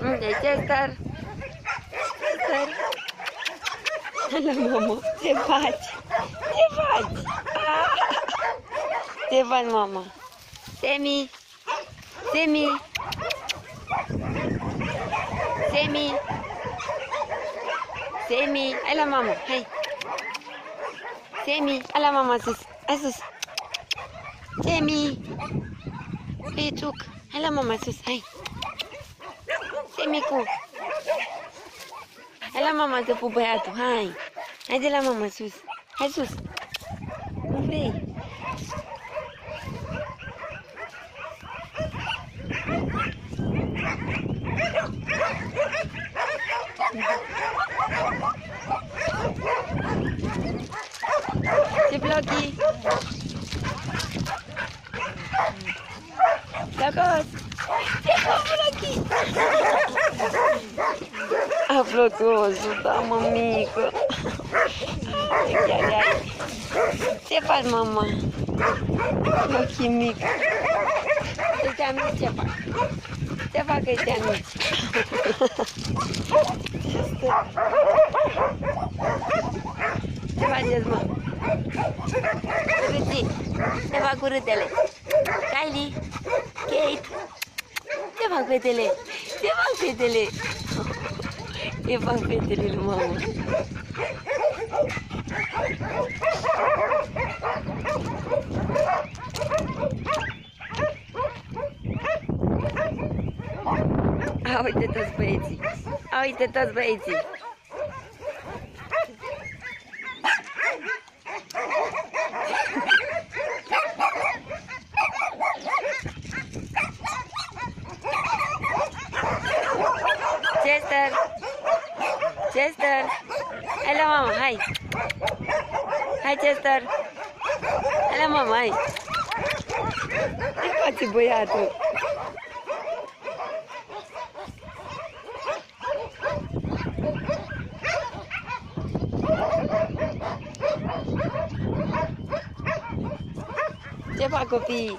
Chester! Chester! Hala, mamă, ce faci? Ce faci? Ah! Ce faci, mama? Semi! Semi! Semi! Semi! Hai la mama, hai! Semi! Hai la mama sus! Hai sus! Semi! Pețuc! Hai la mama sus, hai! Semicu! Hai la mama să pup băiatul, hai! Hai de la mama sus! Hai sus! Nu vrei? Ce blochi? Dragos! Ce blochi? A flocosul, da, mămică. Chiar ai. Ce faci, mama? Blochi mic. Ăștia mici ce fac? Ce fac ăștia mici? Ce stă? Ce faceți, mă? Râții. Ce fac cu râtele? Kylie? Kate? Ce fac fetele? Ce fac fetele? Ce fac fetele lui mamă? A, uite toți băieții. A, uite toți băieții. Chester! Chester! Hai la mama, hai! Hai, Chester! Hai la mama, hai! Ce face băiatul? Ce fac copiii?